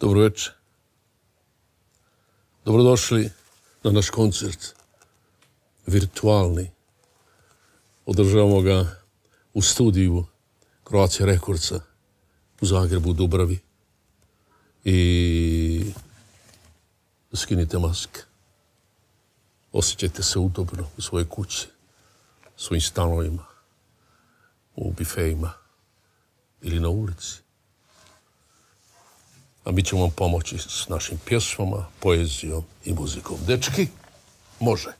Dobro večer. Dobrodošli na naš koncert. Virtualni. Održavamo ga u studiju Croatia Rekordca u Zagrebu, u Dubravi. I skinite maske. Osjećajte se udobno u svojoj kući, svojim stanovima, u bifejima ili na ulici. A mi ćemo vam pomoći s našim pjesmama, poezijom i muzikom. Dečki, može.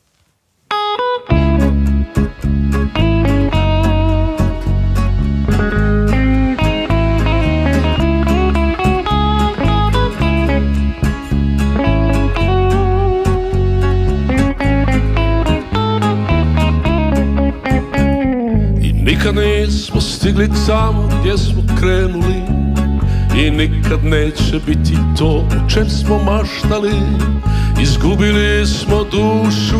Nikad nismo stigli tamo gdje smo krenuli I nikad neće biti to o čem smo maštali. Izgubili smo dušu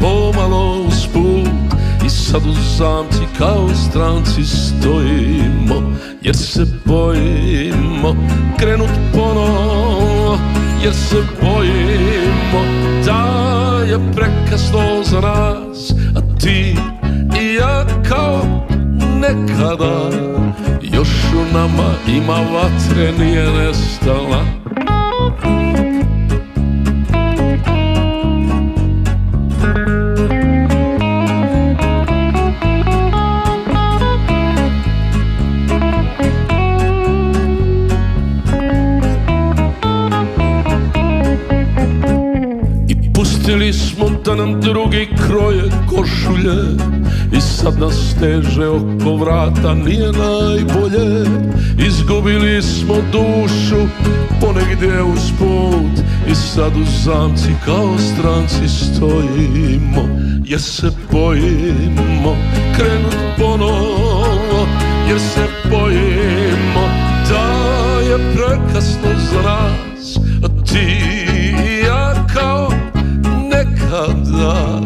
pomalo usput. I sad u zamci kao stranci stojimo Jer se bojimo krenut ponovo Jer se bojimo da je prekasno za nas A ti i ja kao nekada Još u nama ima vatre nije nestala smo da nam drugi kroje košulje I sad nas teže oko vrata nije najbolje. Izgubili smo dušu ponegdje usput I sad u zamci kao stranci stojimo Jer se bojimo krenut ponovo Jer se bojimo da je prekasno za nas A ti nekada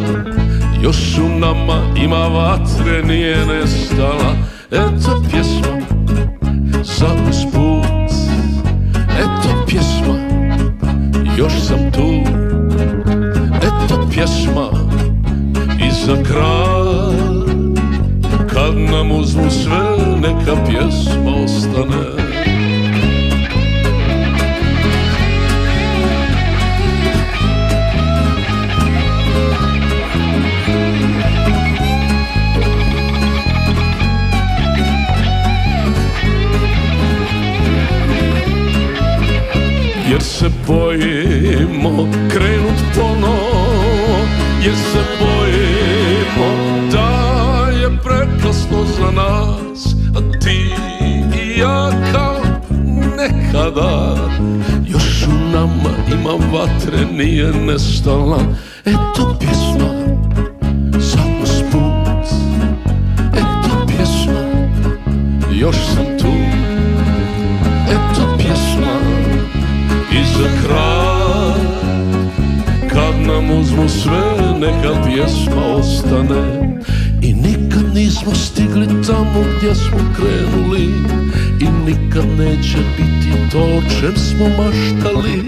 Još u nama ima vatre nije nestala. Eto pjesma za usput. Eto pjesma još sam tu. Eto pjesma i za kraj. Kad nam uzmu sve neka pjesma ostane se bojimo krenut ponovo Jer se bojimo da je prekasno za nas. A ti i ja kao nekada Još u nama ima vatre nije nestala. Eto pjesma za usput Eto pjesma još sam tu. Eto pjesma nam uzmu sve neka pjesma ostane. I nikad nismo stigli tamo gdje smo krenuli. I nikad neće biti to čem smo maštali.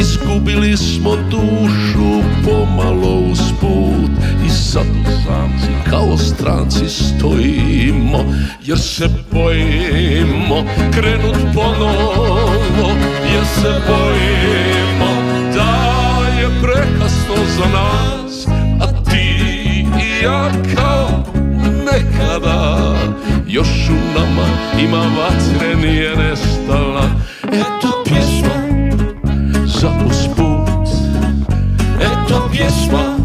Izgubili smo dušu pomalo usput. I sad u zamci kao stranci stojimo Jer se bojimo krenut ponovo. Jer se bojimo prekasno za nas A ti i ja kao nekada. Još u nama ima vatre nije nestala. Eto pjesma za usput. Eto pjesma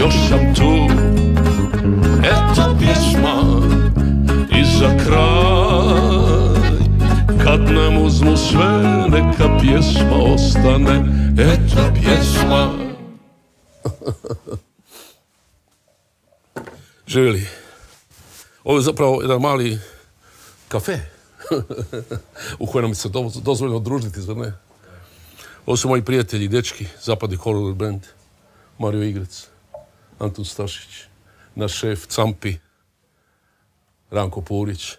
još sam tu. Eto pjesma i za kraj. Kad nam uzmu sve neka pjesma ostane. Eto pjesma Živjeli. Ovo je zapravo jedan mali kafe u kojem nam se do- dozvoljeno družiti, zar ne? Ovo su moji prijatelji, dečki, Zapadni Horror Band, Mario Igrec, Antun Stašić, naš šef Campi, Ranko Purić.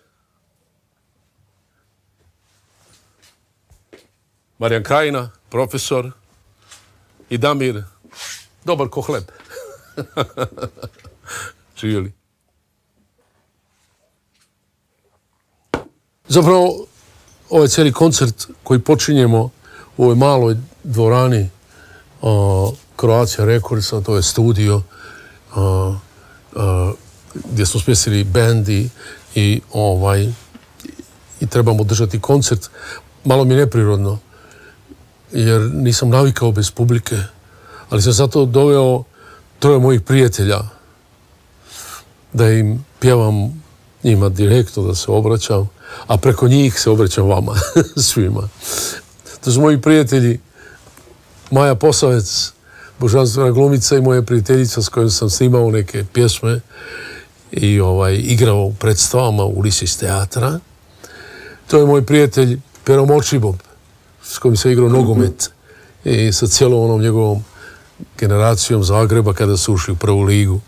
Marijan Krajina, profesor i Damir, dobar ko hleb. Živjeli. Zapravo, ovaj cijeli koncert koji počinjemo u ovoj maloj dvorani Croatia Recordsa, to je studio gdje smo smjestili bendi i ovaj i trebamo držati koncert. Malo mi je neprirodno jer nisam navikao bez publike, ali sam zato doveo troje mojih prijatelja da im pjevam njima direktno, da se obraćam, a preko njih se obraćam vama, svima. To su moji prijatelji Maja Posavec, božanstvena glumica i moja prijateljica s kojom sam snimao neke pjesme i ovaj, igrao u predstavama u Lisi teatra. To je moj prijatelj Pero Močibob, s kojim sam igrao nogomet i sa cijelom onom njegovom generacijom Zagreba kada su ušli u prvu ligu.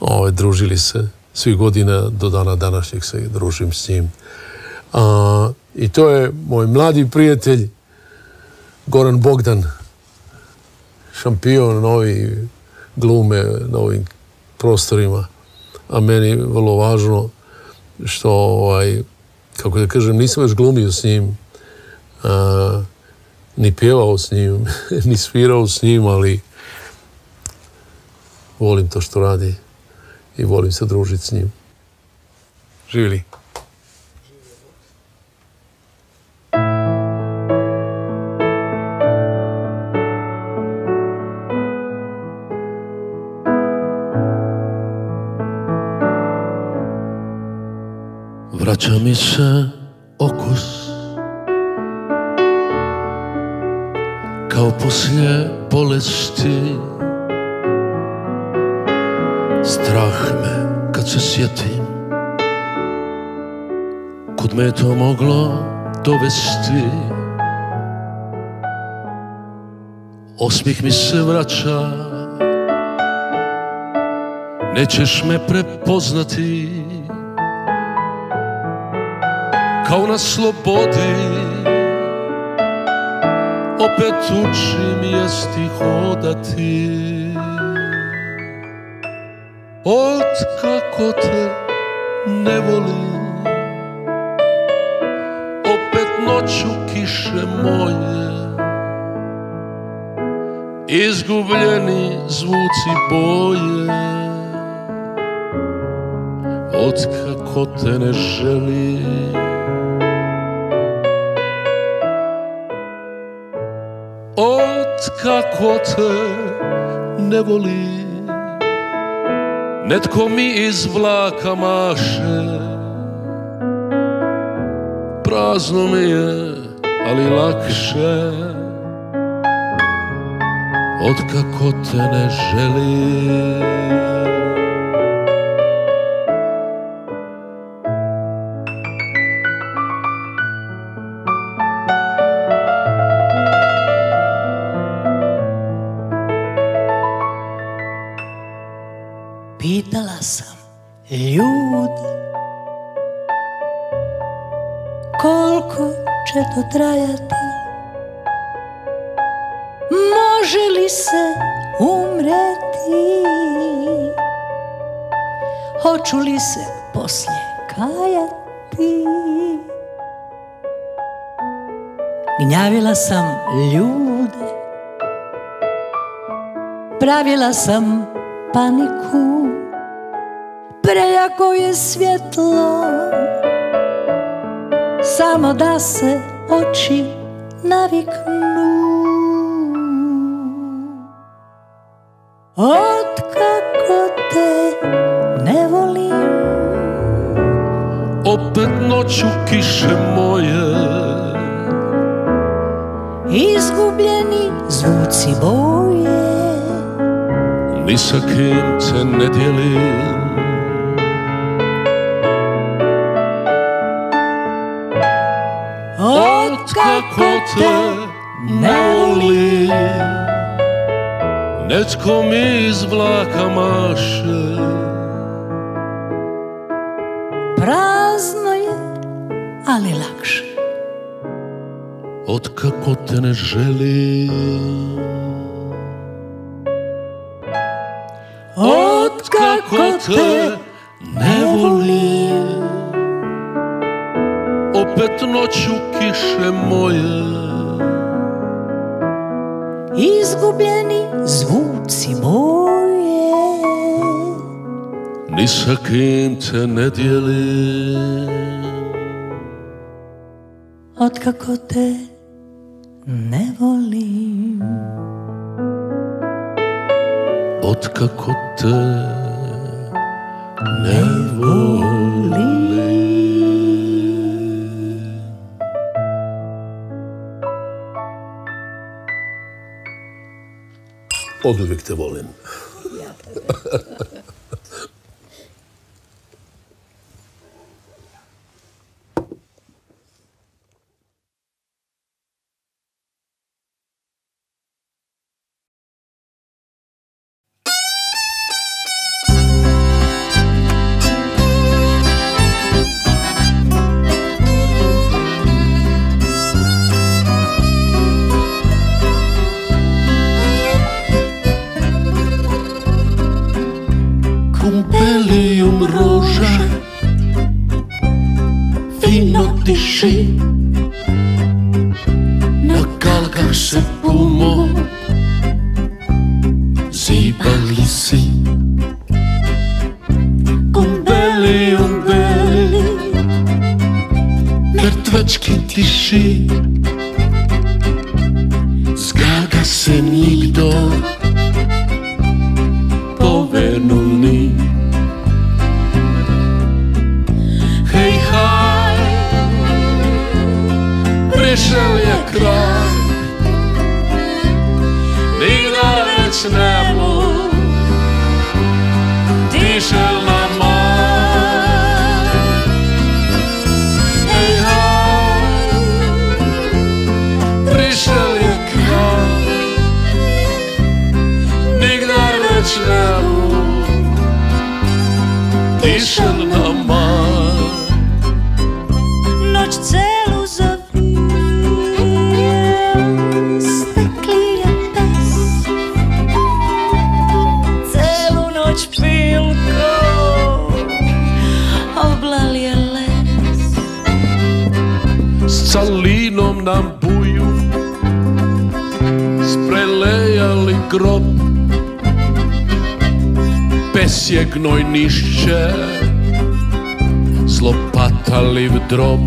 Ovaj, družili se svih godina do dana današnjeg se družim s njim. I to je moj mladi prijatelj Goran Bogdan, šampion novi glume na ovim prostorima, a meni vrlo važno što, ovaj, kako da kažem, nisam još glumio s njim, ni pjevao s njim, ni svirao s njim, ali volim to što radi i volim se družiti s njim. Živjeli. Vraća mi se okus Kao poslije bolesti. Strah me kad se sjetim Kud me to moglo dovesti. Osmih mi se vraća Nećeš me prepoznati. Kao na slobodi Opet učim jesti hodati. Od kako te ne volim Opet noću kiše moje. Izgubljeni zvuci boje. Od kako te ne želim te ne volim Netko mi iz vlaka maše. Prazno mi je, ali lakše. Od kako te ne želim trajati. Može li se umreti? Hoću li se poslije kajati? Gnjavila sam ljude. Pravila sam paniku. Prejako je svjetlo. Samo da se oči naviknu. Od kako te ne volim. Opet noću kiše moje. Izgubljeni zvuci boje. Ni sa kim se ne dijelim kako te ne voli Netko mi iz vlaka maše. Prazno je, ali lakše. Od kako te ne želim. Od kako te noću kiše moje. Izgubljeni zvuci moje. Ni sa kim te ne dijelim Otkako te ne volim. Otkako te ne volim Od uvijek te volim. Kumbelijum protéger Le calcaire ses poumons Zibal ici Kumbeli umbeli. Mertvecki tichy Zgaga se nie się gnojniще Zlopatali w drob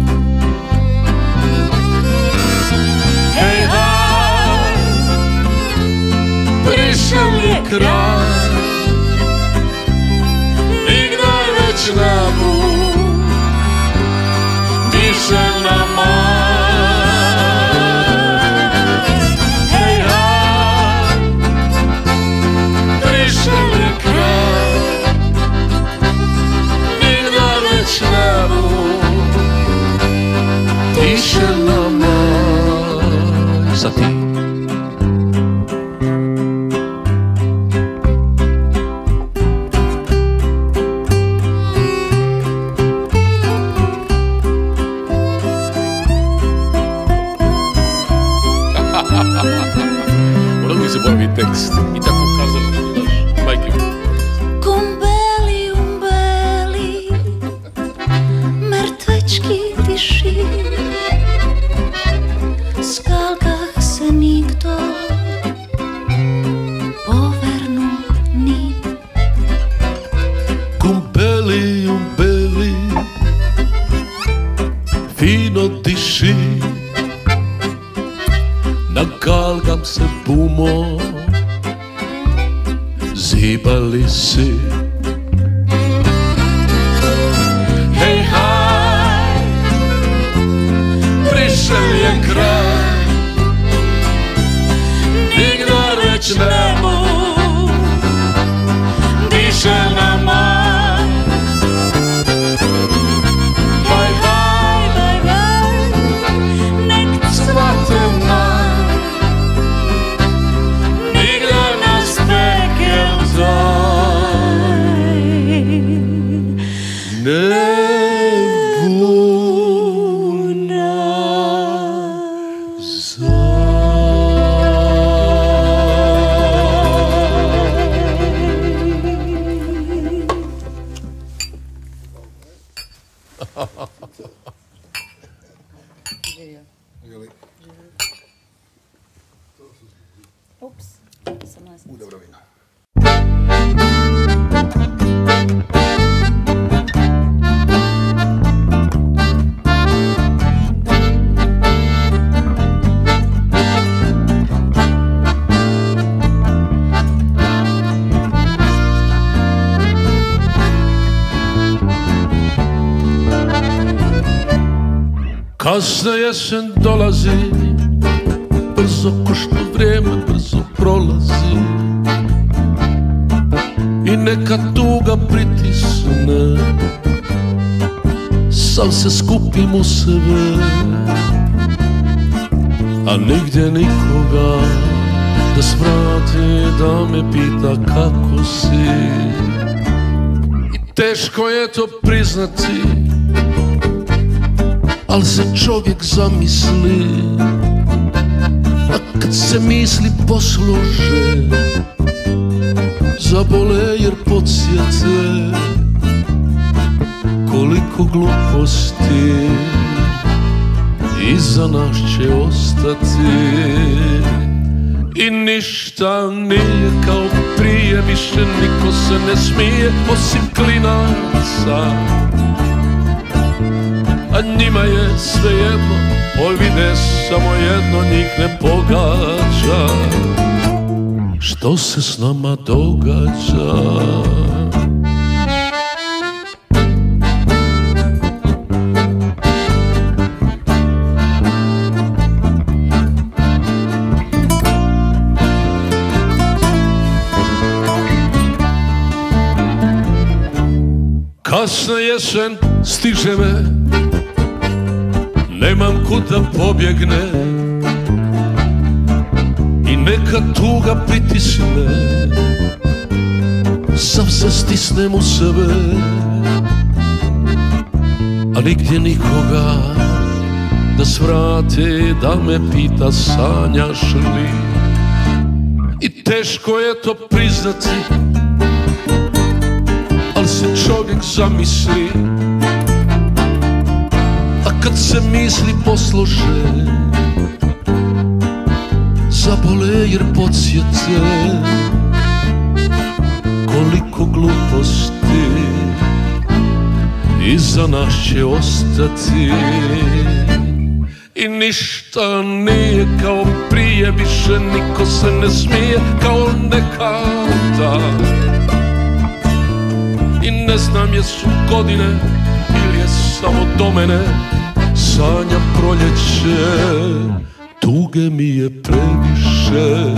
Hej ha! Przyszedł je kraj I gnoj diše na Sa ti Ono mi se bavi tekst i tako kazali, znaš, jesen dolazi Brzo ko što vrijeme brzo prolazi. I neka tuga pritisne Sam se skupim u sebe. A nigdje nikoga Da svrati da me pita kako si. I teško je to priznati Al se čovjek zamisli A kad se misli posluže Zabole jer podsjete Koliko gluposti Iza nas će ostati. I ništa nije kao prije Više niko se ne smije Osim klinaca a njima je sve jedno Oj vide samo jedno njih ne pogađa. Što se s nama događa? Kasna jesen stiže me da pobjegne. I neka tuga pritisne. Sav se stisnem u sebe. A nigdje nikoga Da svrati da me pita sanjaš li? I teško je to priznati Al se čovjek zamisli kad se misli poslože Zabole jer podsjete Koliko gluposti Iza nas će ostati. I ništa nije kao prije Više niko se ne smije kao nekada. I ne znam jesu godine ili je samo do mene sanja proljeće Tuge mi je previše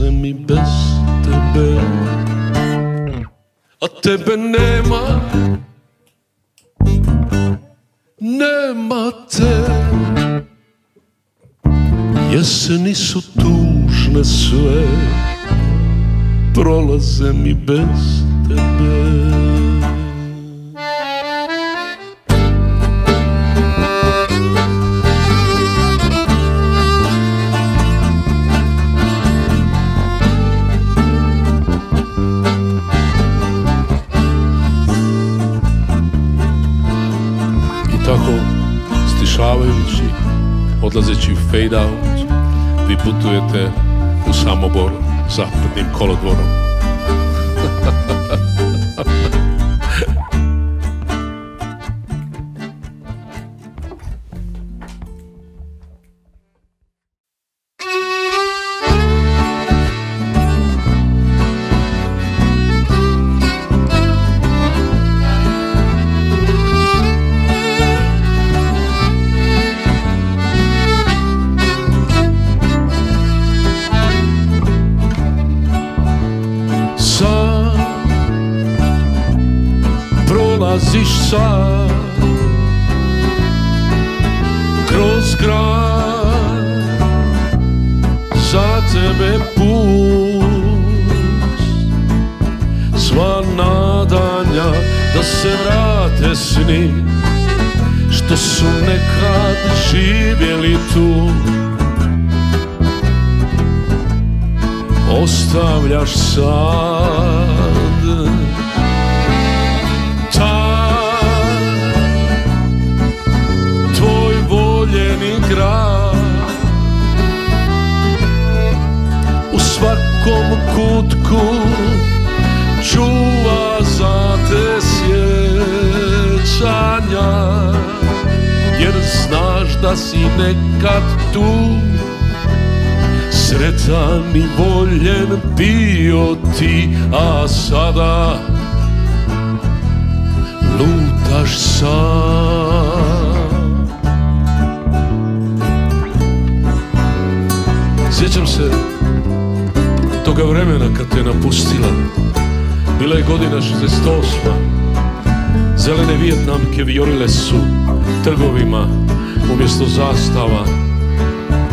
Prolaze mi bez tebe. A tebe nema. Nema te. Jeseni su tužne sve prolaze mi bez tebe odlazeći u fade out, vi putujete u Samobor zapadnim kolodvorom. Ostavljaš sad. Tvoj voljeni grad U svakom kutku čuva za te sjećanja Jer znaš da si nekad tu Sretan i voljen bio ti, a sada lutaš sam. Sjećam se toga vremena kad te napustila. Bila je godina 68 Zelene vijetnamke viorile su trgovima umjesto zastava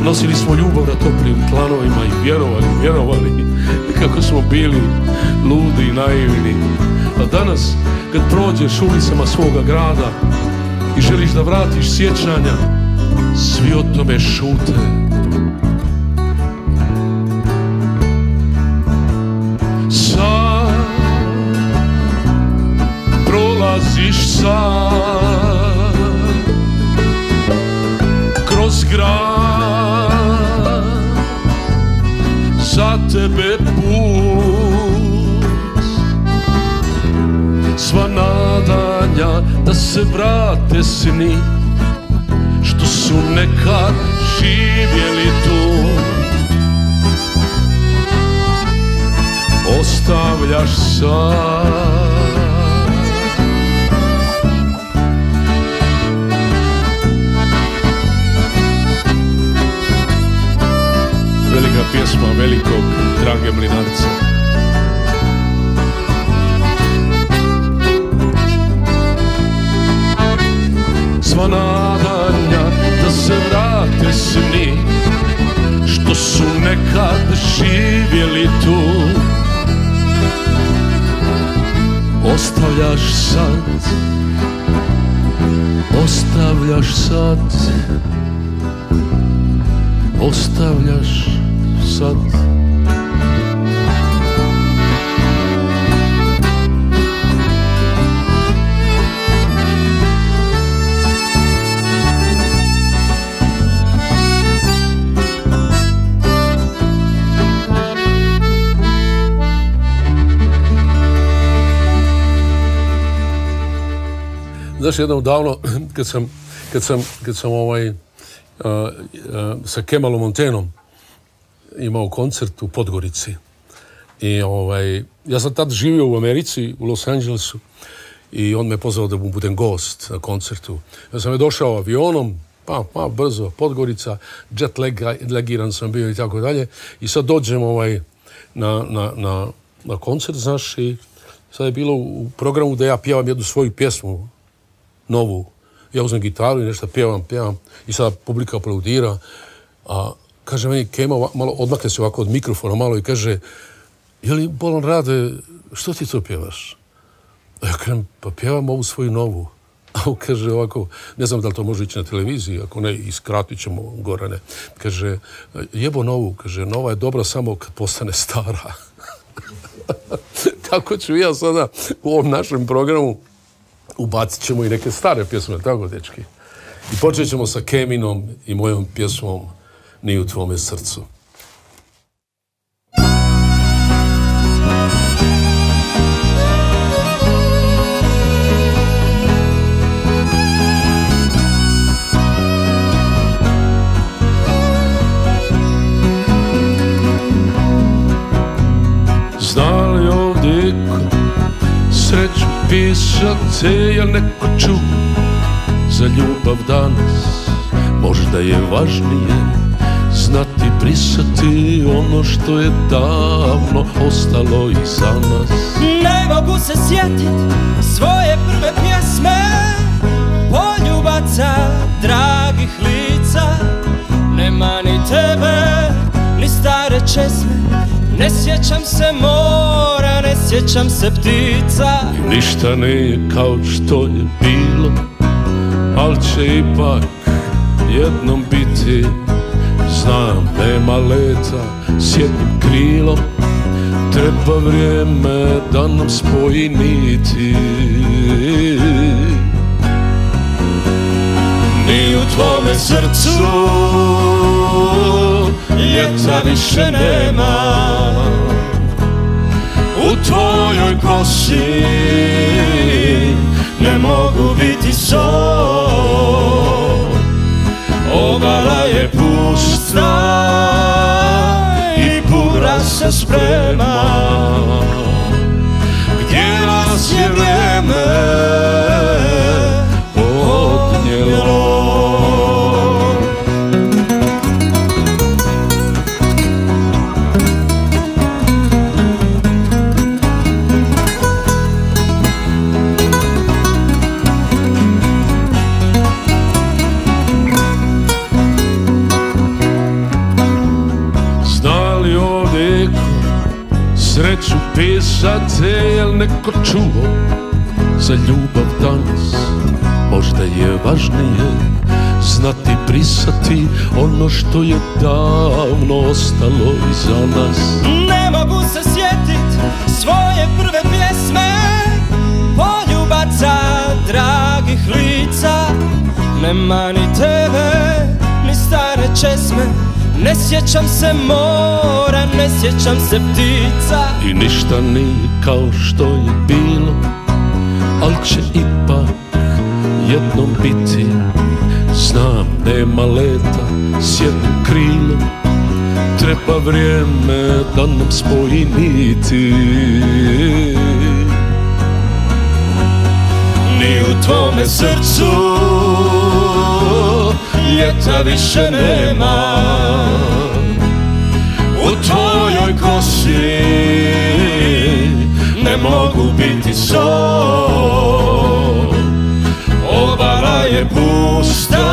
Nosili smo ljubav na toplim tlanovima i vjerovali, vjerovali kako smo bili ludi i naivni. A danas kad prođeš ulicama svoga grada i želiš da vratiš sjećanja, svi o tome šute. Sad prolaziš sad kroz grad tebe sva nadanja da se vrate sni što su nekad živjeli tu. Ostavljaš sad pjesma velikog Drage Mlinarca sva nadanja da se vrate sni Što su nekad živjeli tu. Ostavljaš sad Ostavljaš sad Ostavljaš zat. Zdaj, še vedno davno, kad sem, kad sem, kad sem ovaj, eh, eh, uh, uh, sa Kemalom Montenom imao koncert u Podgorici. I ovaj, ja sam tad živio u Americi, u Los Angelesu, i on me pozvao da mu budem gost na koncertu. Ja sam je došao avionom, pa, pa brzo, Podgorica, jet lagiran sam bio i tako dalje. I sad dođem ovaj, na, na, na, na koncert, znaš, i sad je bilo u programu da ja pjevam jednu svoju pjesmu novu. Ja uzmem gitaru i nešto pjevam, pjevam i sada publika aplaudira. A kaže meni Kema, malo odmakne se ovako od mikrofona malo i kaže je li Bolon Rade, što ti to pjevaš? A ja kažem, pa pjevam ovu svoju novu. A on kaže ovako, ne znam da li to može ići na televiziji, ako ne, iskratit ćemo Gorane. Kaže, jebo novu, kaže, nova je dobra samo kad postane stara. Tako ću ja sada u ovom našem programu ubacit ćemo i neke stare pjesme, tako dečki? I počet ćemo sa Keminom i mojom pjesmom Ni u tvome srcu. Znali ovdje sreću pisate, ja neko ču za ljubav danas Možda je važnije brisati ono što je davno ostalo iza nas. Ne mogu se sjetit svoje prve pjesme Poljubaca, dragih lica. Nema ni tebe, ni stare česme. Ne sjećam se mora, ne sjećam se ptica. I ništa nije kao što je bilo Al' će ipak jednom biti Znam, nema leta s jednim krilom. Treba vrijeme da nam spoji niti. Ni u tvome srcu ljeta više nema. U tvojoj kosi ne mogu biti sol. Obala je pusta i bura se sprema Gdje nas je vrijeme neko čuo za ljubav danas. Možda je važnije znati brisati Ono što je davno ostalo iza nas. Ne mogu se sjetit svoje prve pjesme Poljubaca dragih lica. Nema ni tebe, ni stare česme. Ne sjećam se mora, ne sjećam se ptica. I ništa nije kao što je bilo Al će ipak jednom biti. Znam, nema leta s jednim krilom Treba vrijeme da nam spoji niti. Ni u tvome srcu ljeta više nema. U tvojoj kosi ne mogu biti sol. Obala je pusta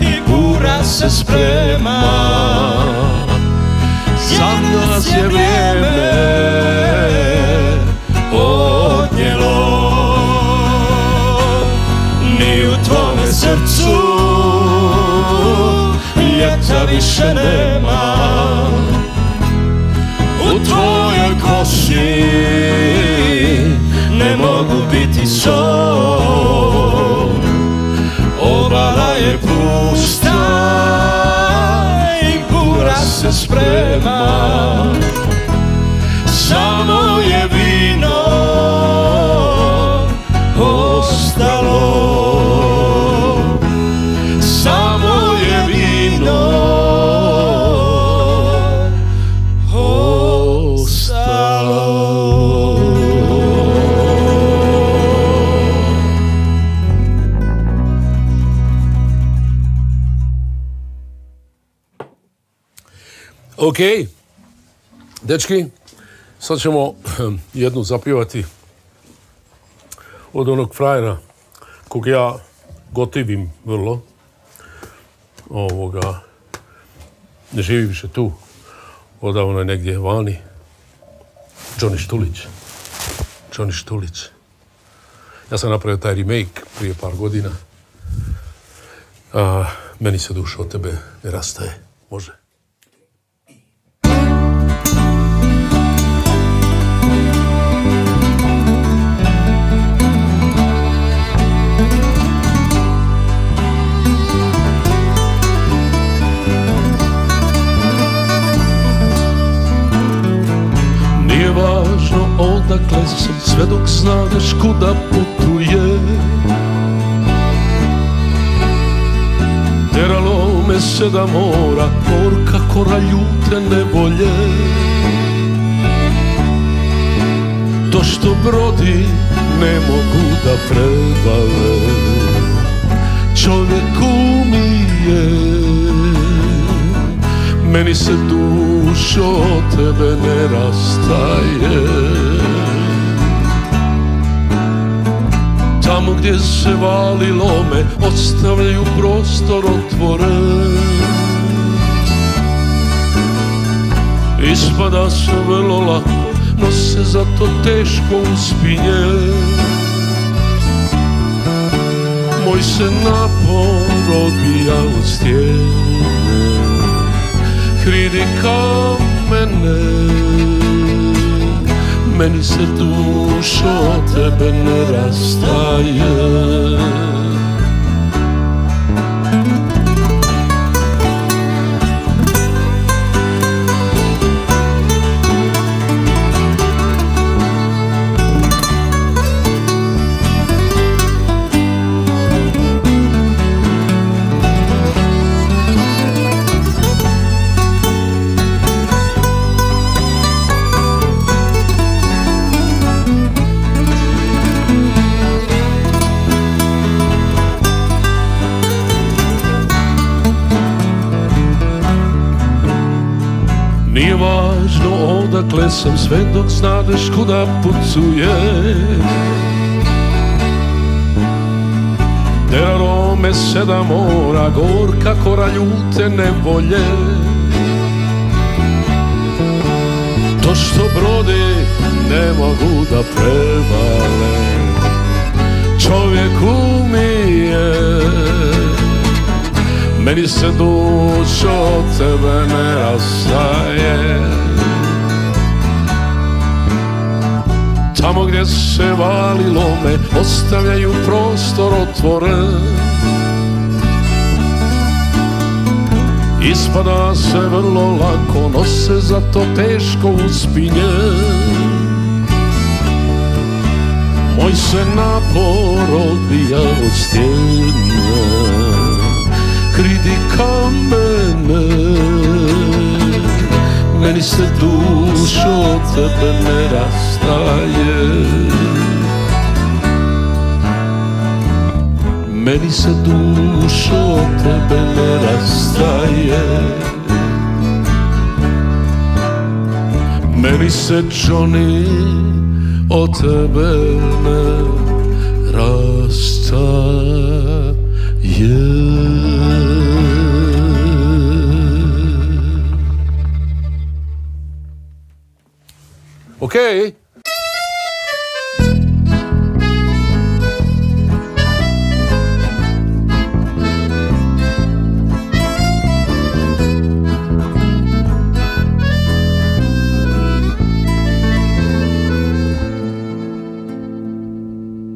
i bura se sprema. Za nas je vrijeme odnijelo. Ni u tvome srcu ljeta više nema kosi ne mogu biti sol. Obala je pusta i bura se sprema. Samo je vino Ok, dečki, sad ćemo jednu zapivati od onog frajera kog ja gotivim vrlo. Ovoga, ne živi više tu, odavno je negdje vani. Johnny Štulić. Johnny Štulić. Ja sam napravio taj remake prije par godina. A, meni se duša od tebe ne rastaje. Može. Važno odakle sam sve dok znaš kuda putuje. Teralo me sedam mora, porka kora ljute nevolje To što brodi ne mogu da prebave Čovjek umije meni se dušo tebe ne rastaje. Tamo gdje se valilo me ostavljaju prostor otvoren Ispada se vrlo lako, no se zato teško uspinje. Moj se napor odbija od Hridi kamene Meni se dušo tebe ne rastaje odakle sam sve dok znadeš kuda pucuje Teraro me sedam mora, gorka kora ljute nevolje To što brode ne mogu da prevale. Čovjek umije Meni se duša od tebe ne rastaje Tamo gdje se valilo me Ostavljaju prostor otvoren. Ispada se vrlo lako No se zato teško uspinje. Moj se napor odbija od stjene Kridi kamene meni se dušo od tebe ne rastaje Meni se dušo od tebe ne rastaje Meni se Johnny od tebe ne rastaje Okay.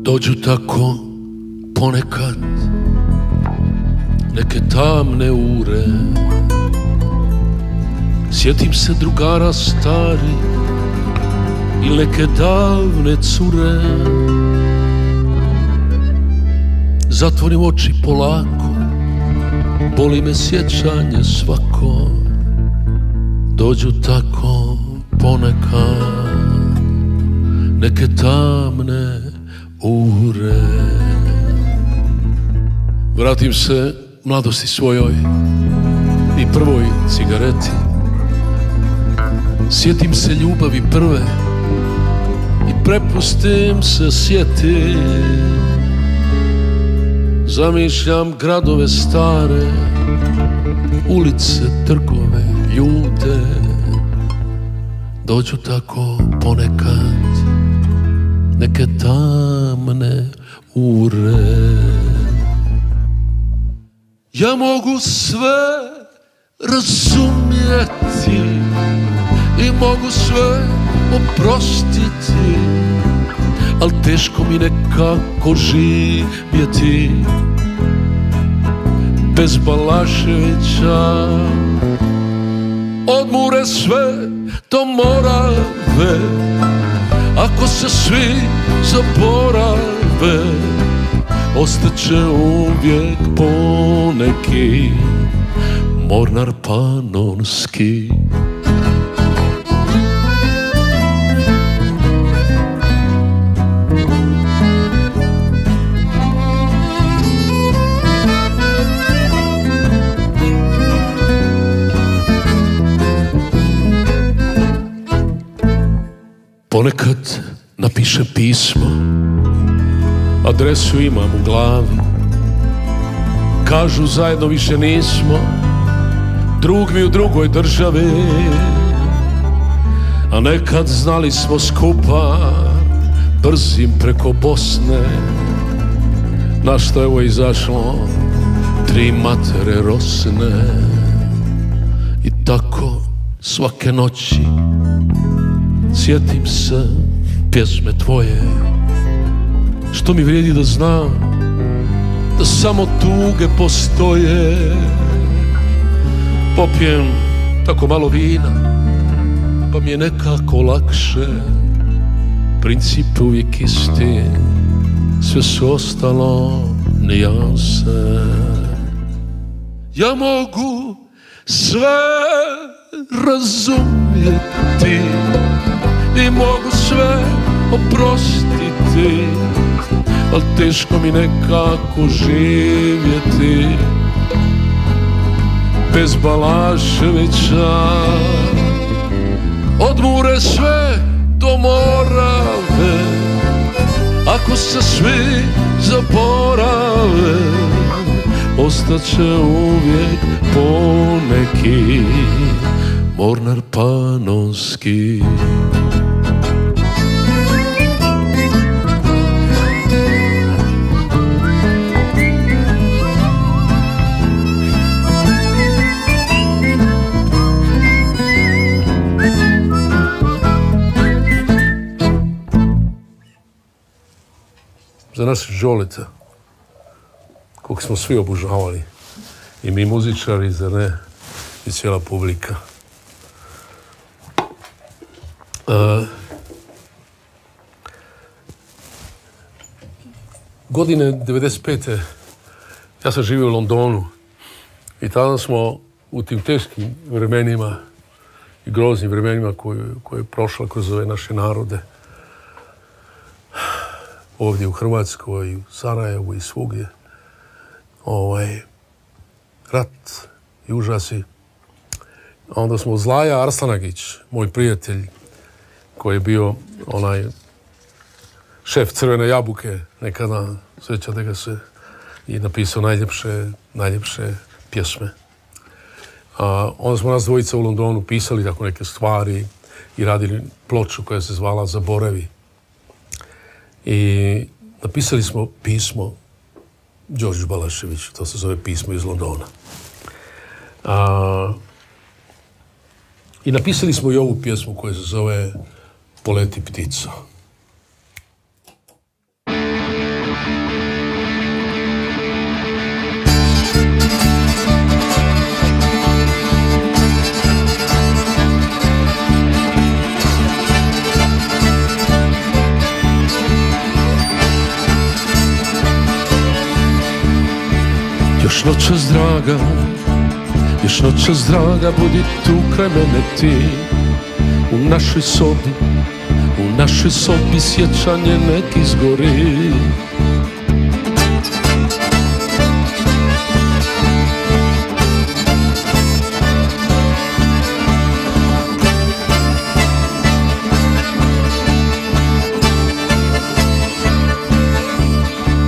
Dođu tako ponekad neke tamne ure Sjetim se drugara stari i neke davne cure. Zatvorim oči polako Boli me sjećanje svako. Dođu tako ponekad Neke tamne ure. Vratim se mladosti svojoj I prvoj cigareti. Sjetim se ljubavi prve prepustim se sjeti Zamišljam gradove stare Ulice, trgove, ljude Dođu tako ponekad Neke tamne ure. Ja mogu sve razumjeti I mogu sve oprostiti Al teško mi nekako živjeti. Bez Balaševića Odmure sve to morave Ako se svi zaborave Ostaće uvijek poneki. Mornar panonski Ponekad napišem pismo. Adresu imam u glavi. Kažu zajedno više nismo Drug mi u drugoj državi. A nekad znali smo skupa Brzim preko Bosne. Na što evo izašlo? Tri matere rosne. I tako svake noći Sjetim se pjesme tvoje Što mi vrijedi da znam Da samo tuge postoje. Popijem tako malo vina Pa mi je nekako lakše. Princip uvijek isti Sve su ostalo nijanse. Ja mogu sve razumjeti I mogu sve oprostiti Al teško mi nekako živjeti. Bez Balaševića Od Mure sve do Morave Ako se svi zaborave Ostaće uvijek poneki. Mornar Panonski nas žolica, kog smo svi obožavali. I mi muzičari, za ne, i cijela publika. E, godine 95. ja sam živio u Londonu i tada smo u tim teškim vremenima i groznim vremenima koje, koje je prošla kroz ove naše narode, ovdje u Hrvatskoj, u Sarajevu i svugdje. Ovaj, rat i užasi. A onda smo Zlaja Arslanagić, moj prijatelj, koji je bio onaj šef Crvene jabuke, nekada sjećate ga se, i napisao najljepše, najljepše pjesme. A onda smo nas dvojica u Londonu pisali tako neke stvari i radili ploču koja se zvala Zaboravi. I napisali smo pismo Đorđu Balaševiću, to se zove pismo iz Londona. A, I napisali smo i ovu pjesmu koja se zove Poleti ptico. Još noćas draga, još noćas draga, budi tu kraj mene ti. U našoj sobi, u našoj sobi sjećanje nek izgori.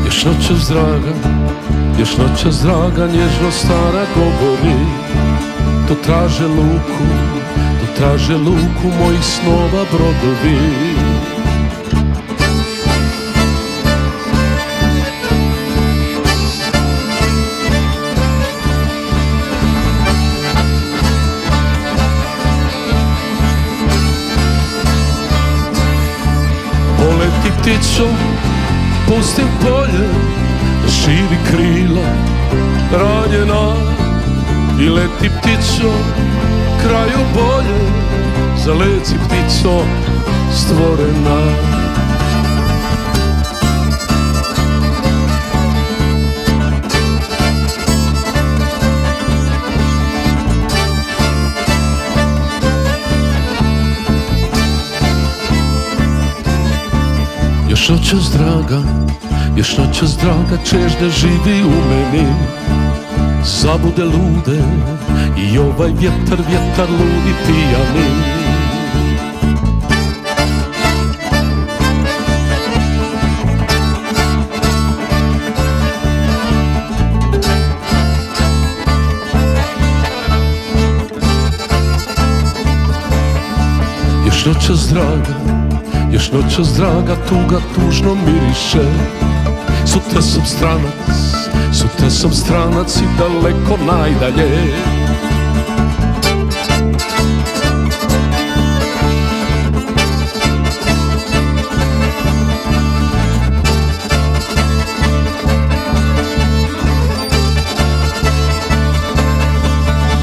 Još noćas draga, još noćas draga, nježno stara govori To traže luku, to traže luku mojih snova brodovi. Poleti ptico, pustim polje i leti ptico kraju bolje za leci ptico stvorena. Još noćas draga, još noćas draga čežnja živi u meni Zabude lude i ovaj vjetar, vjetar ludi pijani. Još noćas draga, još noćas draga Tuga tužno miriše. Sutra sam stranac, sutra sam stranac I daleko najdalje.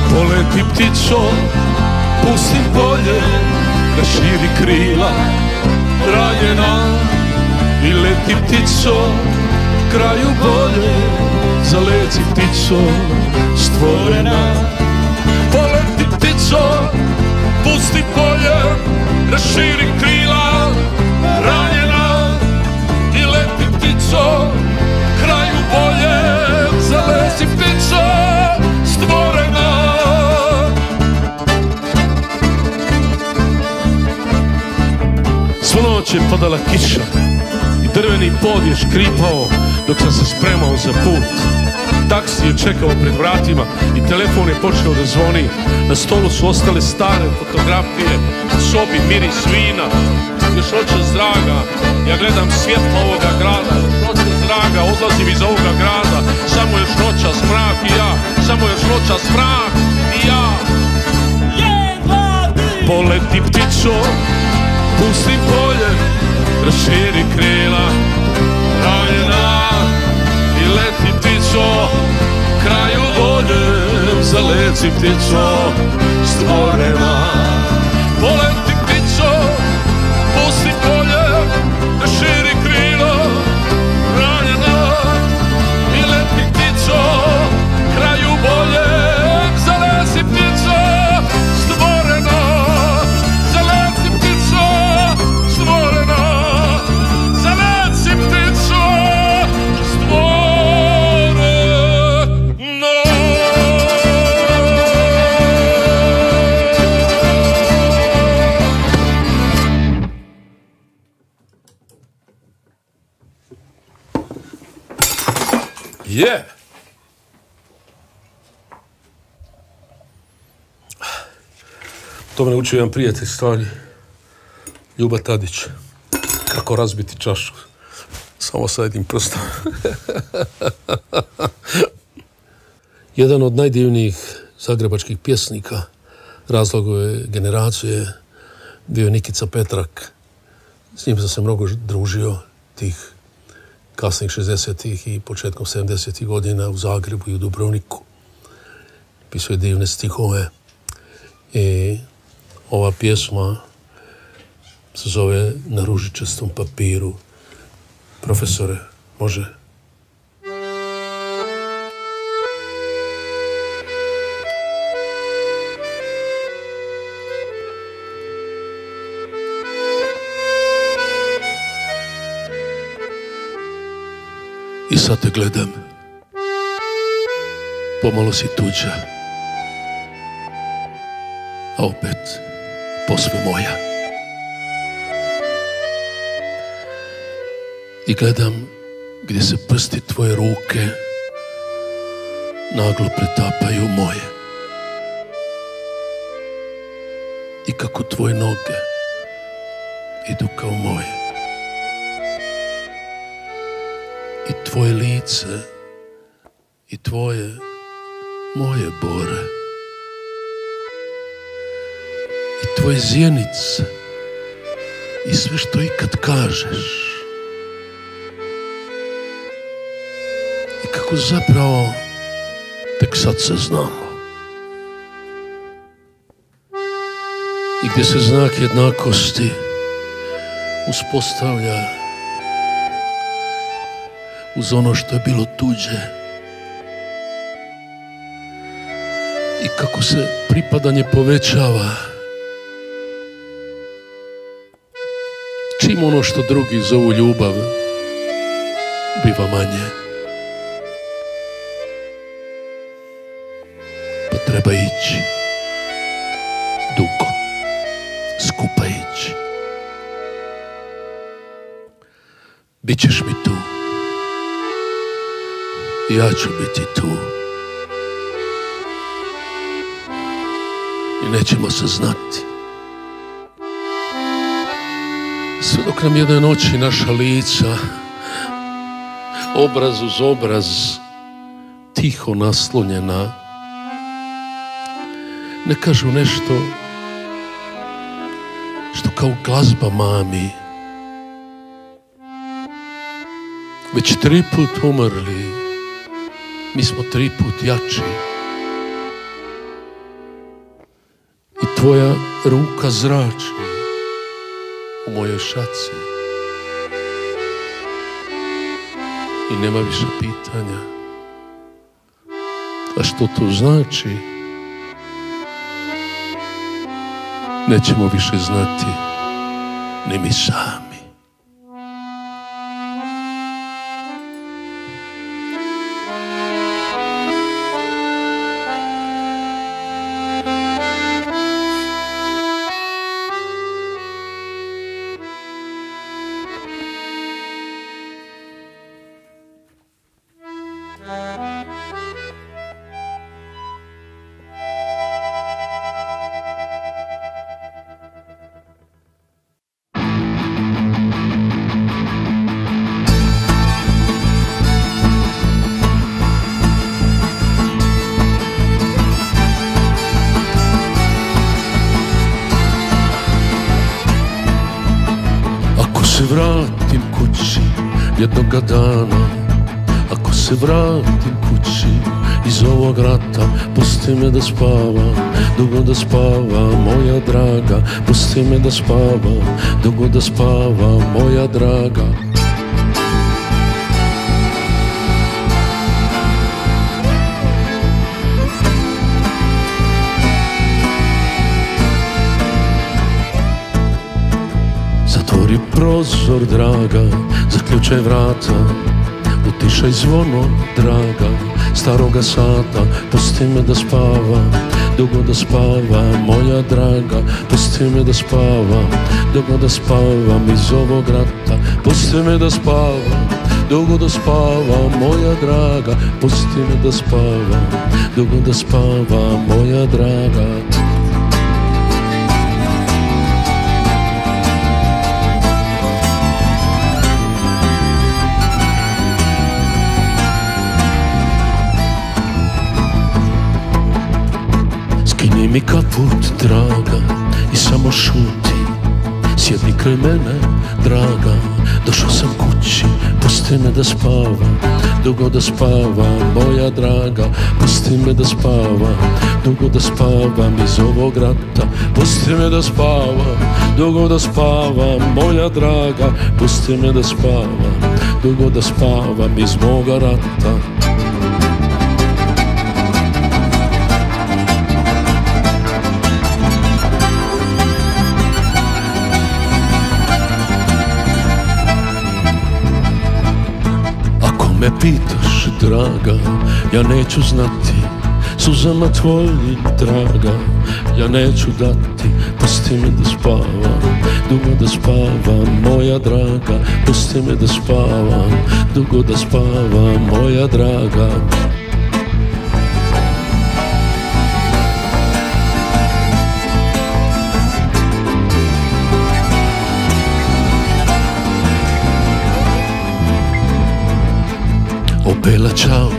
Poleti ptičo, pustim polje Da širi krila ranjena I leti ptičo, kraju bolje Zaleci ptičo, stvorena. Poleti ptičo, pusti polje Raširi krila ranjena. I leti ptičo, kraju bolje Zaleci ptičo, stvorena. Svo noć je padala kiša i drveni pod je škripao dok sam se spremao za put. Taksi je čekao pred vratima i telefon je počeo da zvoni. Na stolu su ostale stare fotografije, sobi miris vina. Još očas draga, ja gledam svjetlo ovoga grada. Još očas draga, odlazim iz ovoga grada. Samo još noćas mrak i ja, samo još noćas mrak i ja. Poleti ptičo, pusti polje, raširi krila, ptičo, kraju bolje, zaleci ptičo, stvorena. To me naučio jedan prijatelj stvari. Ljuba Tadić. Kako razbiti čašu. Samo sa jednim prstom. jedan od najdivnijih zagrebačkih pjesnika razlogove generacije bio Nikica Petrak. S njim sam se mnogo družio tih kasnih 60-ih i početkom 70-ih godina u Zagrebu i u Dubrovniku. Pisao je divne stihove i ova pjesma se zove Na ružičastom papiru. Profesore, može? I sad te gledam. Pomalo si tuđa. A opet posve moja. I gledam gdje se prsti tvoje ruke naglo pretapaju moje. I kako tvoje noge idu kao moje. I tvoje lice i tvoje moje bore. Tvoje zjenice i sve što ikad kažeš. I kako zapravo tek sad se znamo. I gdje se znak jednakosti uspostavlja uz ono što je bilo tuđe. I kako se pripadanje povećava čim ono što drugi zovu ljubav biva manje. Pa treba ići dugo, skupa ići. Bićeš mi tu. Ja ću biti tu. I nećemo se znati. Sve dok nam jedne noći naša lica Obraz uz obraz Tiho naslonjena Ne kažu nešto Što kao glazba mami. Već tri put umrli Mi smo tri put jači. I tvoja ruka zrači u mojoj šaci. I nema više pitanja. A što to znači? Nećemo više znati ni mi sami Pusti me da spavam, dugo da spavam Moja draga, pusti me da spavam Dugo da spavam, moja draga. Zatvori prozor, draga, zaključaj vrata Utišaj zvono, draga, staroga sata Pusti me da spavam, dugo da spavam Moja draga, pusti me da spavam Dugo da spavam iz ovog rata Pusti me da spavam, dugo da spavam Moja draga, pusti me da spavam Dugo da spavam, moja draga Skini mi kaput, draga, i samo šuti. Sjedni kraj mene, draga, došao sam kući Pusti me da spavam, dugo da spavam, moja draga Pusti me da spavam, dugo da spavam iz ovog rata Pusti me da spavam, dugo da spavam, moja draga Pusti me da spavam, dugo da spavam iz moga rata pitaš, draga, ja neću znati. Suzama tvojih, draga, ja neću dati Pusti me da spavam, dugo da spavam, moja draga Pusti me da spavam, dugo da spavam, moja draga Oh bella ciao,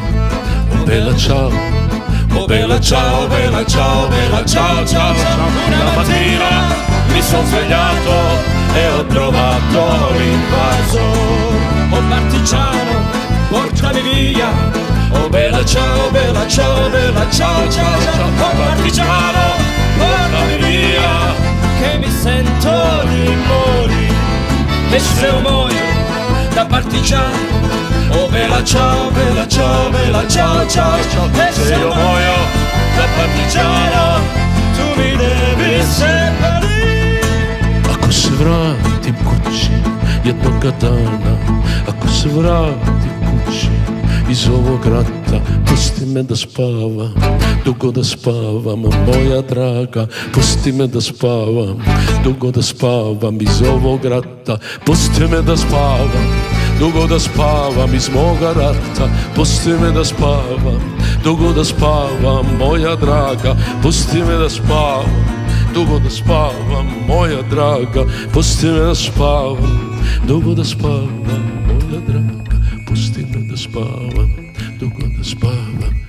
oh bella ciao, oh bella ciao, bella ciao, bella ciao, ciao, ciao. Una mattina mi sono svegliato e ho trovato l'invaso. Oh partigiano, portami via Oh bella ciao, bella ciao, bella ciao, ciao, ciao. Oh partigiano, portami via Che mi sento di morire E se io muoio da partigiano Oh bella ciao, bella ciao, bella ciao, ciao, ciao E se io muoio da partigiano Tu mi devi seppellire Ako se vratim kući jednoga dana Ako se vratim kući iz ovog rata Pusti me da spavam, dugo da spavam Moja draga, pusti me da spavam Dugo da spavam iz ovog rata Pusti me da spavam Dugo da spavam iz moga rata Pusti me da spavam. Dugo da spavam, moja draga Pusti me da spavam. Dugo da spavam Moja draga, pusti me da spavam. Dugo da spavam, moja draga Pusti me da spavam. Dugo da spavam,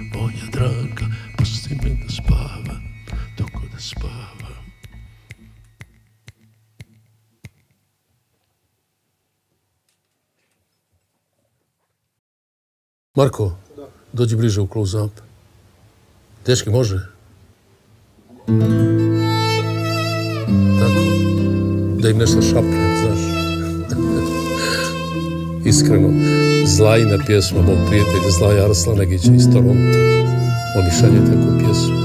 Marko, dođi bliže u close-up. Teški, može? Tako, da im nešto šapne, znaš. Iskreno, Zlajina pjesma mog prijatelja Zlaja Arslanegića iz Toronto. On mi šalje takvu pjesmu.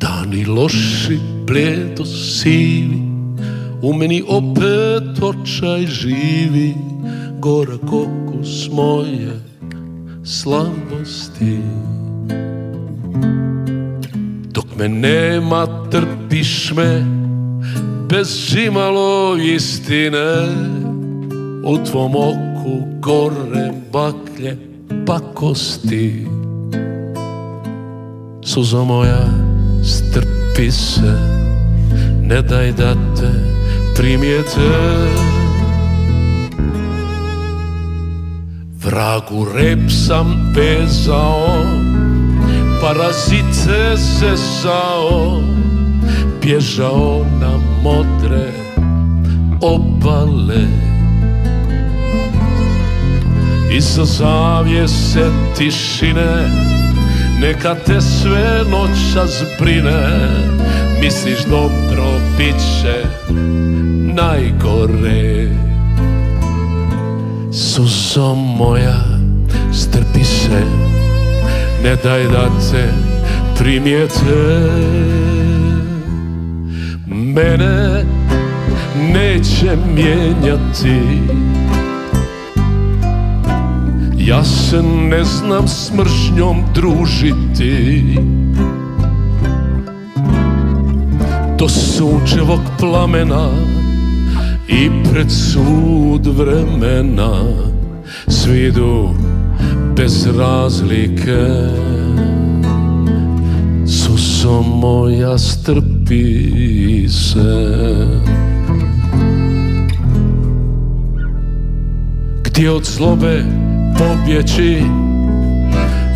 Dani loši, bledo sivi U meni opet očaj živi Gora kokus moje slabosti. Dok me nema trpiš me Bez imalo istine. U tvom oku gore baklje pakosti Suzo moja, strpi se, ne daj da te primijete. Vragu rep sam vezao, parazite sesao, bježao na modre obale. Iza zavjese tišine Neka te sve noća zbrine Misliš dobro bit će najgore. Suzo moja strpi se Ne daj da te primijete Mene neće mijenjati. Ja se ne znam s mržnjom družiti. Do sunčevog plamena I pred sud vremena Svi idu bez razlike. Suso moja strpi se. Gdje od zlobe pobjeći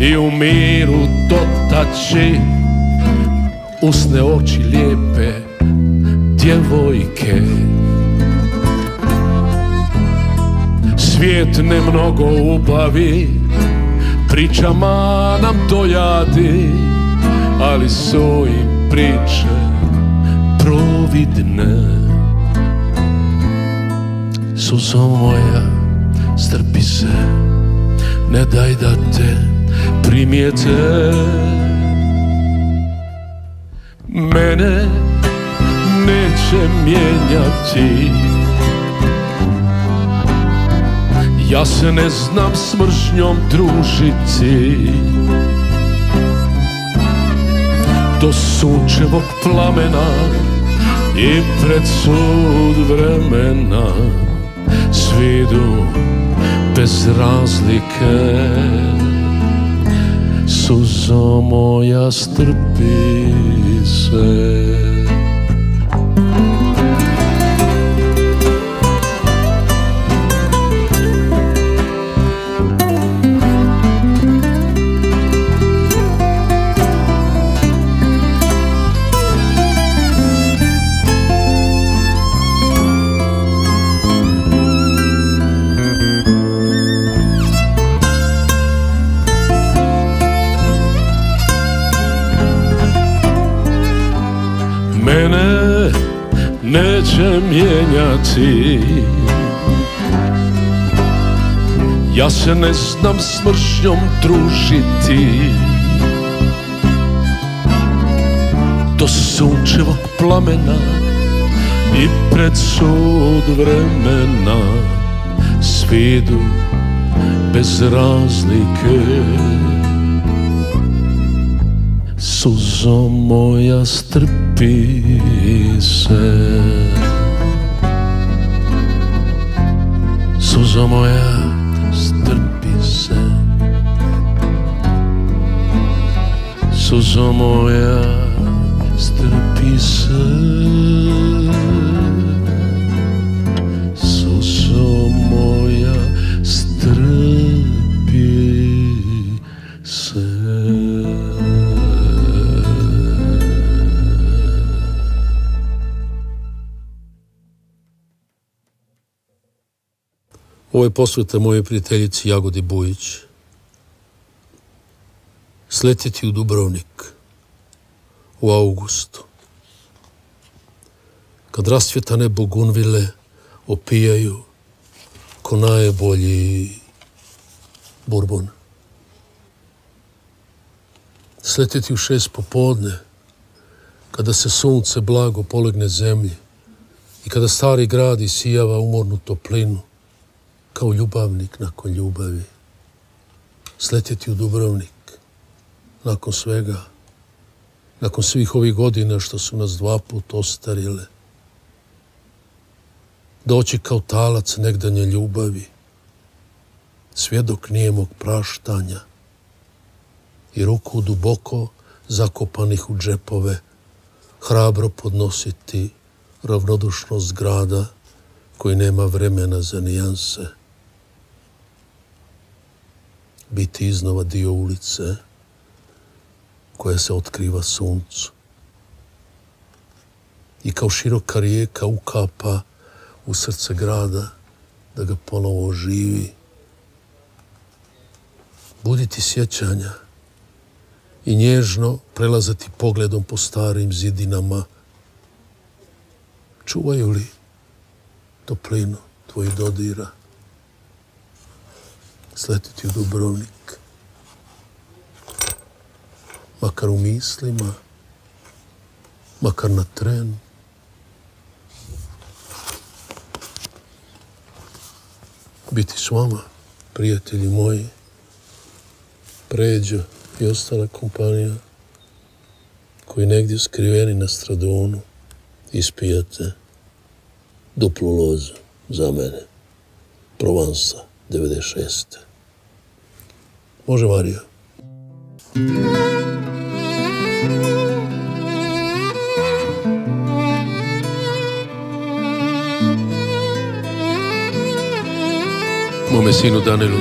i u miru dotaći usne oči lijepe djevojke Svijet ne mnogo ubavi pričama nam dojadi ali su im priče providne Suzo moja strpi se ne daj da te primijete. Mene neće mijenjati Ja se ne znam s mržnjom družiti. Do sunčevog plamena i pred sud vremena. Svi idu bez razlike. Suzo moja strpi se mijenjati Ja se ne znam s mržnjom družiti. Do sunčevog plamena I pred sud vremena Svi idu bez razlike. Suzo moja strpi se Suzo moja strpi se Suzo moja, strpi se posveta moje prijateljici Jagodi Bujić. Sletjeti u Dubrovnik u augustu. Kad rasvjetane bogunvile opijaju ko najbolji burbon. Sletjeti u šest popodne kada se sunce blago polegne zemlji i kada stari grad isijava umornu toplinu kao ljubavnik nakon ljubavi. Sletjeti u Dubrovnik nakon svega, nakon svih ovih godina što su nas dva put ostarile. Doći kao talac negdanje ljubavi, svjedok nijemog praštanja i ruku duboko zakopanih u džepove, hrabro podnositi ravnodušnost grada koji nema vremena za nijanse biti iznova dio ulice koja se otkriva suncu. I kao široka rijeka ukapa u srce grada da ga ponovo oživi. Buditi sjećanja i nježno prelazati pogledom po starim zidinama. Čuvaju li toplinu tvojih dodira? Sletiti u Dubrovnik. Makar u mislima, makar na tren. Biti s vama, prijatelji moji, pređo i ostala kompanija koji negdje skriveni na stradonu ispijate duplu lozu za mene. Provansa 96. Može Marija. Mome sinu Danilu.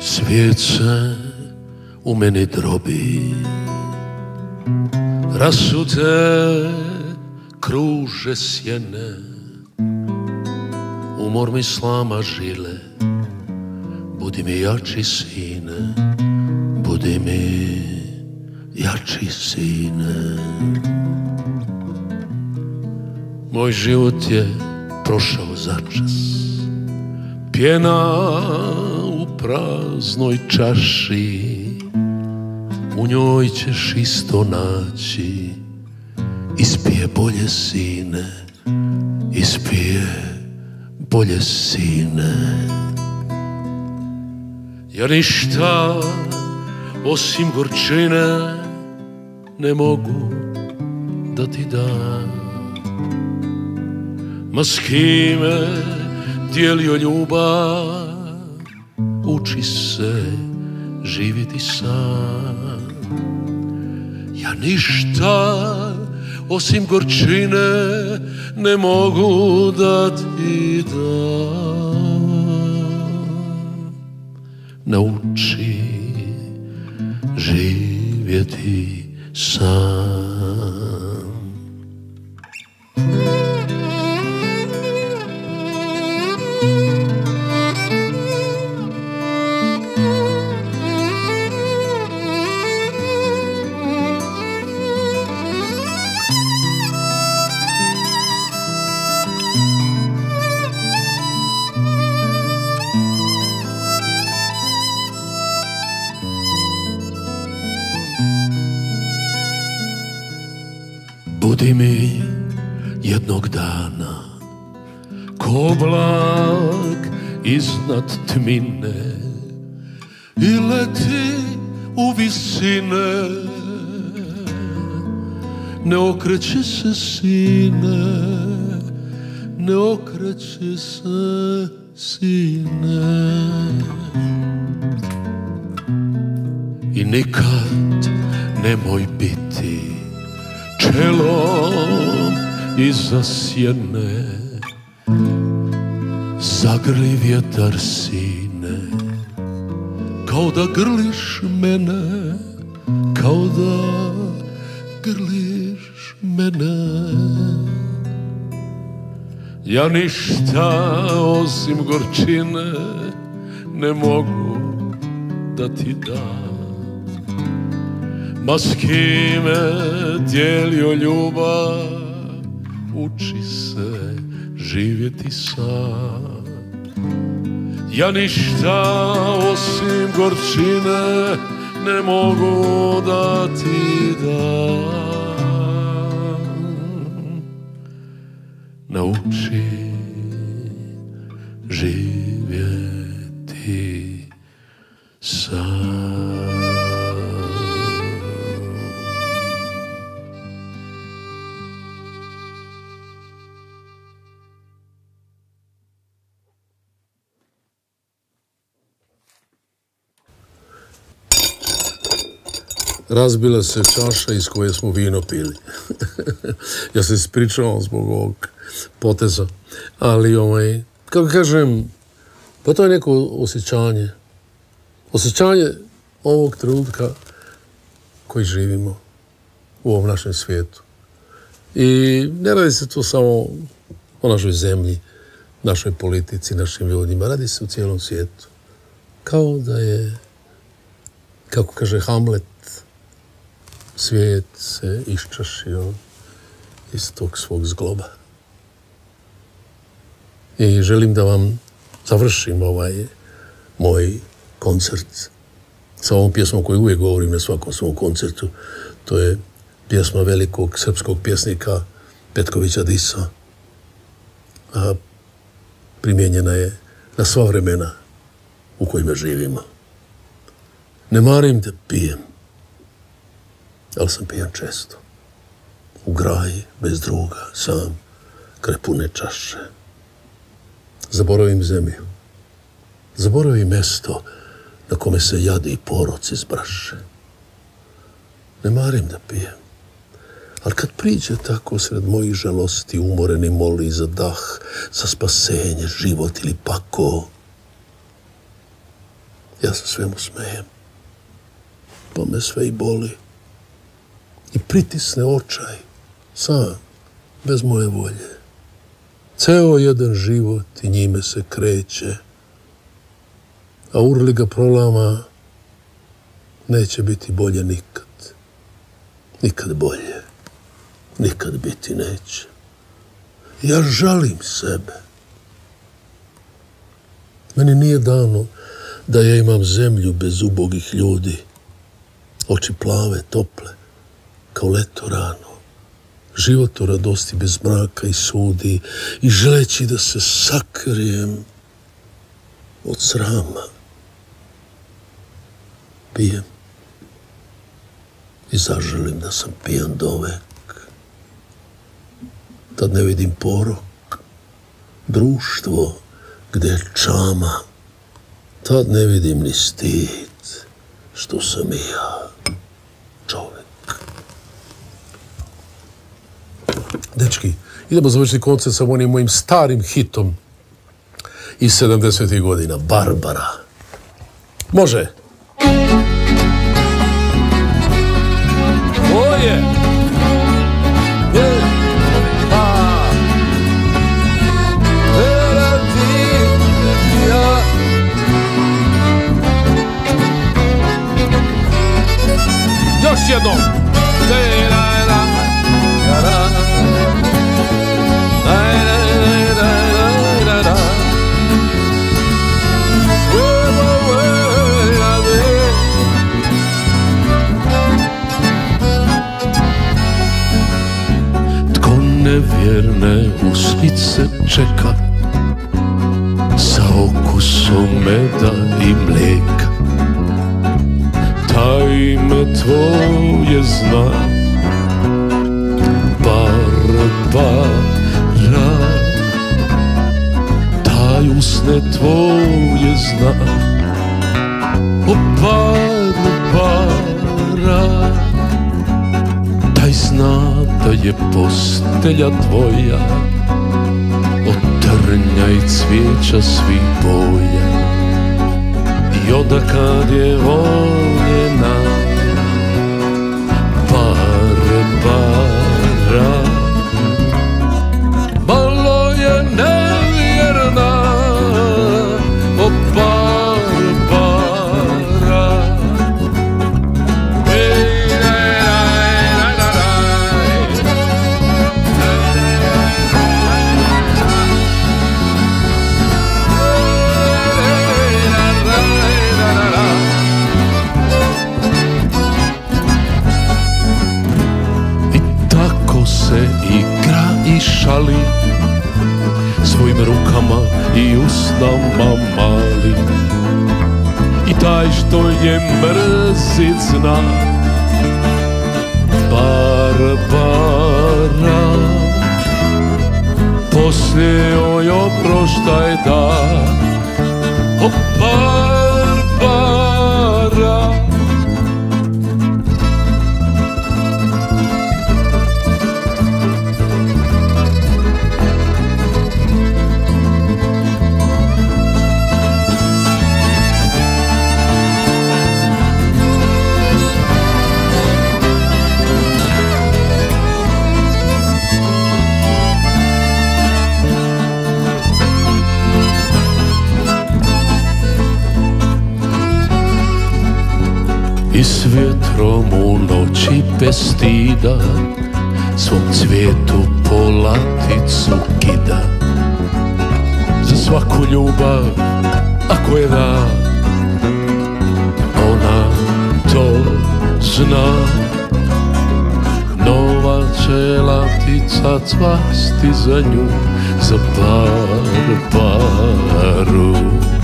Svijet se u meni drobi Rasute kruže sjene Umor mi slama žile. Budi mi jači sine Budi mi jači sine. Moj život je prošao začas Pjena u praznoj čaši U njoj ćeš isto naći. Ispije bolje sine Ispije bolje sine. Ja ništa osim gorčine ne mogu da ti dam. Ma s kime dijelio ljubav Uči se živjeti sam. Ja ništa osim gorčine ne mogu da ti dam Nauči živjeti sam tmine I leti u visine. Ne okreće se sine Ne okreće se sine. I nikad nemoj biti čelom iza sjene Zagrli vjetar sine. Kao da grliš mene Kao da grliš mene. Ja ništa osim gorčine Ne mogu da ti dam. Ma s kime dijelio ljubav Uči se živjeti sam Ja ništa osim gorčine Ne mogu da ti dam. Nauči živjeti sam razbila se čaša iz koje smo vino pili. ja se ispričavam zbog ovog poteza. Ali, ovaj, kako kažem, pa to je neko osjećanje. Osjećanje ovog trenutka koji živimo u ovom našem svijetu. I ne radi se to samo o našoj zemlji, našoj politici, našim ljudima. Radi se u cijelom svijetu. Kao da je, kako kaže Hamlet, svijet se iščašio iz tog svog zgloba. I želim da vam završim ovaj moj koncert sa ovom pjesmom koju uvijek govorim na svakom svom koncertu. To je pjesma velikog srpskog pjesnika Petkovića Disa. A primijenjena je na sva vremena u kojima živimo. Ne marim da pijem, ali sam pijan često. U graji, bez druga, sam, kraj pune čaše. Zaboravim zemlju. Zaboravim mesto na kome se jadi i poroci zbraše. Ne marim da pijem. Ali kad priđe tako sred mojih žalosti, umoreni moli za dah, za spasenje, život ili pako, ja se svemu smejem. Pa me sve i boli i pritisne očaj, sam, bez moje volje. Ceo jedan život i njime se kreće, a urli ga prolama, neće biti bolje nikad. Nikad bolje. Nikad biti neće. Ja žalim sebe. Meni nije dano da ja imam zemlju bez ubogih ljudi. Oči plave, tople, kao leto rano. Život u radosti bez mraka i sudi i želeći da se sakrijem od srama. Pijem i zaželim da sam pijan dovek. Tad ne vidim porok, društvo gde je čama. Tad ne vidim ni stid što sam i ja čovek. Dečki, idemo završiti koncert sa onim mojim starim hitom iz 70. godina, Barbara. Može? Oje! Još jednom! uskrsnice čeka. Sa okusom meda i mlijeka. Tajme tvoje zna. Barbara Taj usne tvoje zna. O Barbara Taj zna da je postelja tvoja trnja i cvijeća svih boja I onda kad je voljena i usnama mali. I taj što je mrzit zna Barbara Poslije joj oproštaj da O Barbara bez stida Svom cvijetu polaticu kida. Za svaku ljubav, ako je da Ona to zna. Nova će latica cvasti za nju Za Barbaru Ajde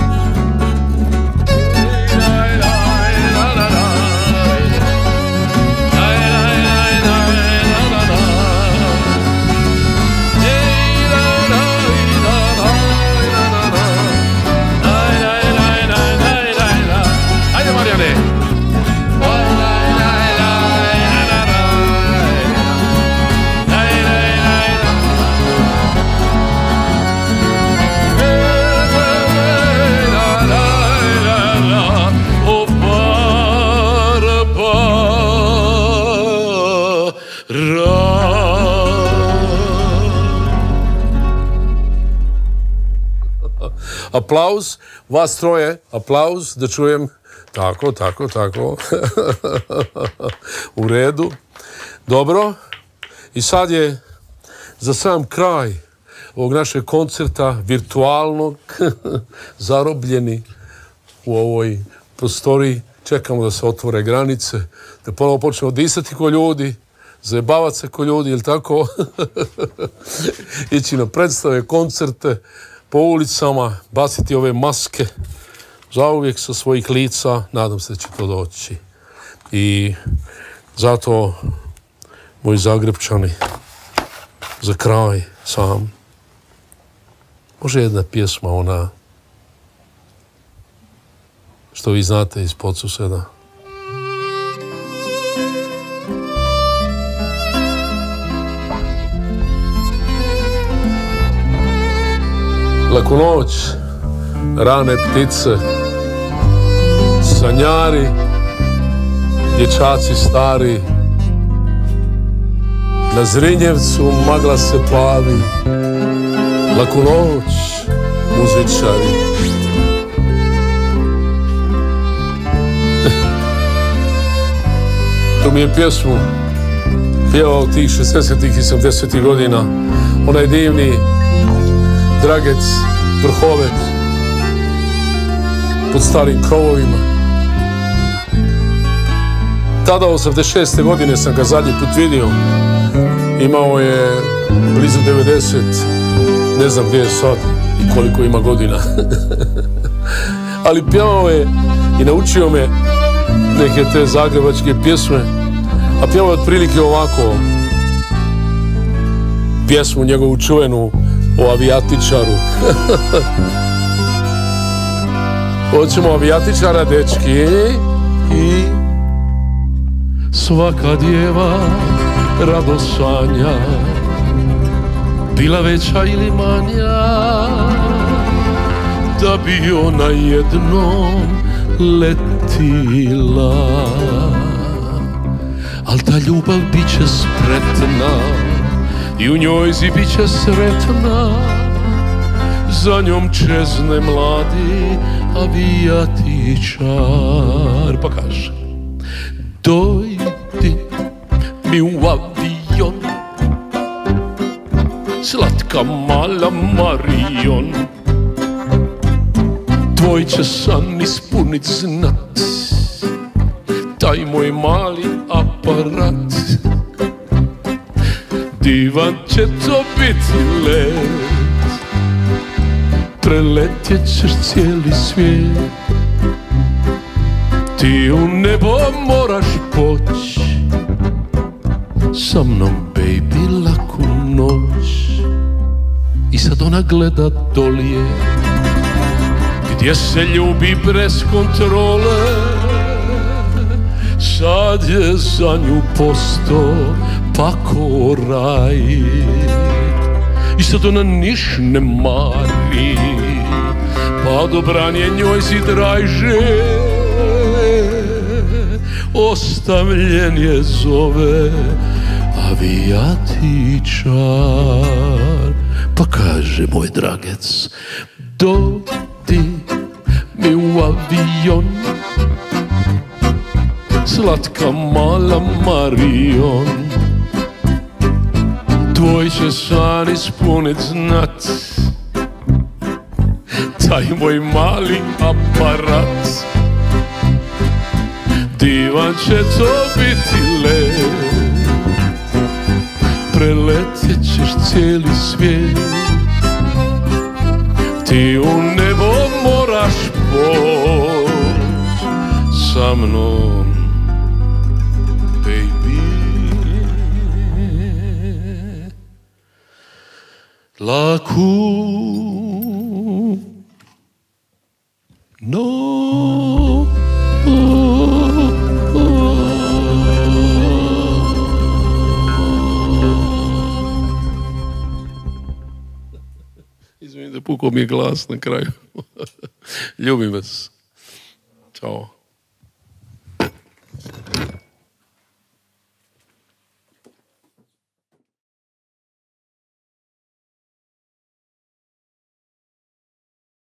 Aplauz, vas troje, aplauz, da čujem. Tako, tako, tako. U redu. Dobro. I sad je za sam kraj ovog našeg koncerta virtualnog zarobljeni u ovoj prostoriji. Čekamo da se otvore granice, da ponovo počnemo disati ko ljudi, zajebavati se ko ljudi, ili tako? Ići na predstave, koncerte, po ulicama, baciti ove maske, zauvijek sa svojih lica, nadam se da će to doći. I zato, moji Zagrebčani, za kraj sam, može jedna pjesma, ona, što vi znate iz Podsuseda. Laku noć, rane ptice, sanjari, dječaci stari, na Zrinjevcu magla se plavi, laku noć, muzičari. Tu mi je pjesmu pjevao tih 60-ih i 70-ih godina, onaj divni Dragec Vrhovec pod starim krovovima. Tada, 86. godine, sam ga zadnji put vidio. Imao je blizu 90, ne znam gdje je sad i koliko ima godina. Ali pjevao je i naučio me neke te zagrebačke pjesme, a pjevao je otprilike ovako pjesmu njegovu čuvenu o avijatičaru. Hoćemo avijatičara, dečki. I svaka djeva radosanja Bila veća ili manja Da bi ona jednom letila Al ta ljubav bit će spretna I u njoj zi bit će sretna Za njom čezne mladi avijatičar. Pa kaže Dojdi mi u avion Slatka mala Marion. Tvoj će san ispunit znat Taj moj mali aparat Divan će to biti let. Preletjet ćeš cijeli svijet. Ti u nebo moraš poć. Sa mnom baby laku noć. I sad ona gleda dolje. Gdje se ljubi bez kontrole. Sad je za nju posto pako raj. I sad ona niš ne mari Pa dobran je njoj si drajže Ostavljen je zove avijatičar. Pa kaže moj dragec Dodi mi u avion Slatka mala Marion Tvoj će san ispunit znat. Taj moj mali aparat. Divan će to biti let. Preletjet ćeš cijeli svijet. Ti u nebo moraš poć Sa mnom Laku no Izvinite, pukao mi je glas na kraju. Ljubim vas. Ćao.